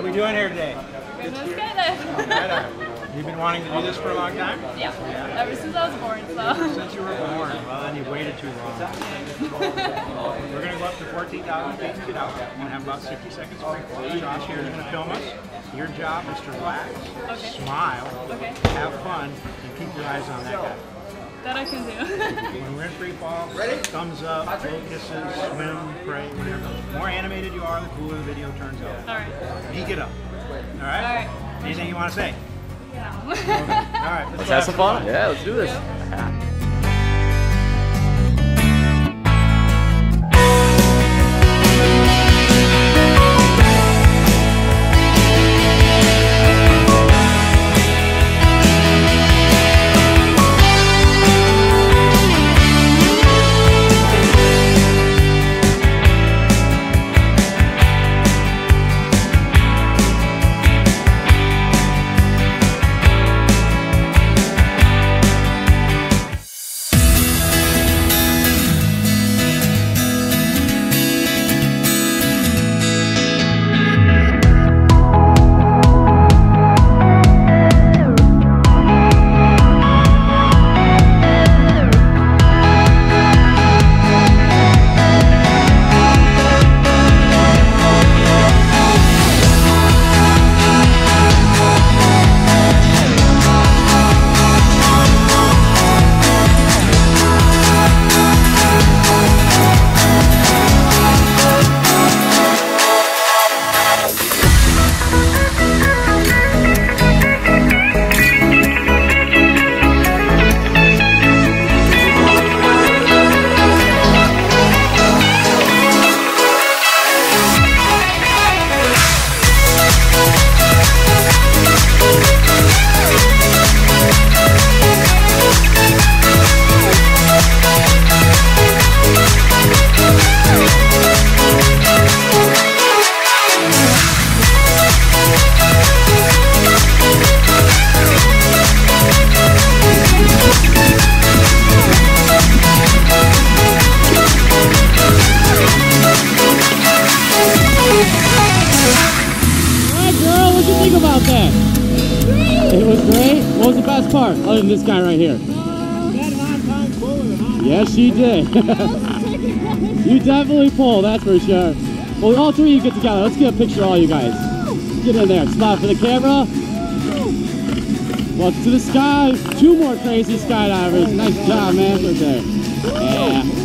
are we doing here today? We're doing skydiving. Skydiving. You've been wanting to do this for a long time? yeah, ever since I was born, so. Since you were born. Well, then you've waited too long. We're going to go up to 14,000 feet and get out. We're going to have about 60 seconds free fall. Josh here is going to film us. Your job is to relax, Okay. smile, Okay. have fun, and keep your eyes on that guy. That I can do. When we're in free fall, thumbs up, little kisses, swim, pray, whatever. The more animated you are, the cooler the video turns out. Alright. Geek it up. All right? Alright. Anything you want to say? Yeah. All right. Let's go have some fun. Yeah, let's do this. It was great. What was the best part, other than this guy right here? Yes, she did. you definitely pull, that's for sure. Well, all three of you get together. Let's get a picture of all you guys. Get in there. Smile for the camera. Well, to the sky. Two more crazy skydivers. Nice job, man. Right there. Yeah.